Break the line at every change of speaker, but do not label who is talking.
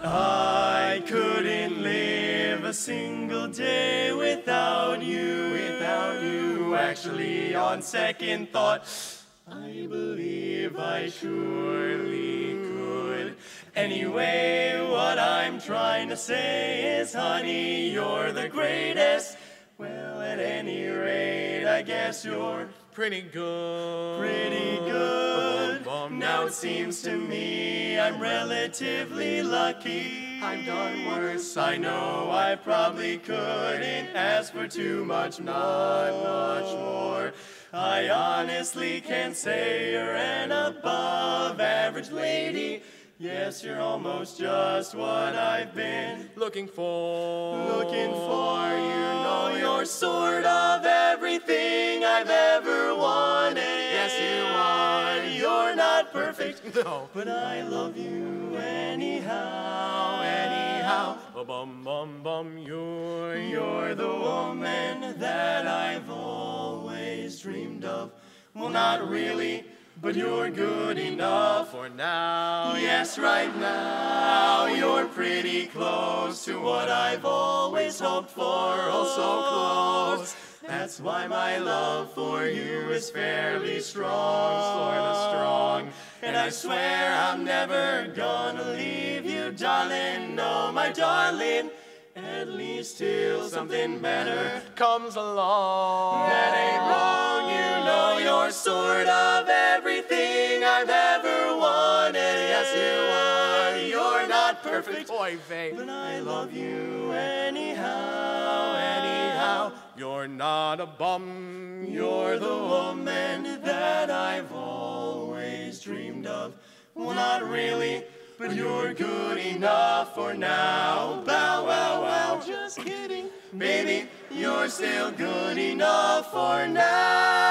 I couldn't live a single day without you, without you. Actually, on second thought, I believe I surely could. Anyway, what I'm trying to say is, honey, you're the greatest. Well, at any rate, I guess you're
Pretty good.
pretty good. Now it seems to me I'm relatively lucky. I've done worse, I know I probably couldn't ask for too much, not much more. I honestly can't say you're an above average lady. Yes, you're almost just what I've been
Looking for.
looking for. You know you're sort of everything I've ever perfect,
No.
but I love you anyhow, anyhow.
A bum bum bum. You're
You're the woman that I've always dreamed of. Well, not really, but you're good enough.
for now.
Yes, right now you're pretty close to what I've always hoped for. Oh, so close. That's why my love for you is fairly strong. I swear I'm never gonna leave you, darling. No, my darling. At least till something better
Comes along.
that ain't wrong, you know you're sort of everything I've ever wanted. Yes, you are. You're not perfect,
Oy vey.
but I love you anyhow, anyhow.
You're not a bum.
You're the woman that I've always dreamed of. Well, not really, but you're good enough for now. Bow, wow, wow, just kidding. Baby, you're still good enough for now.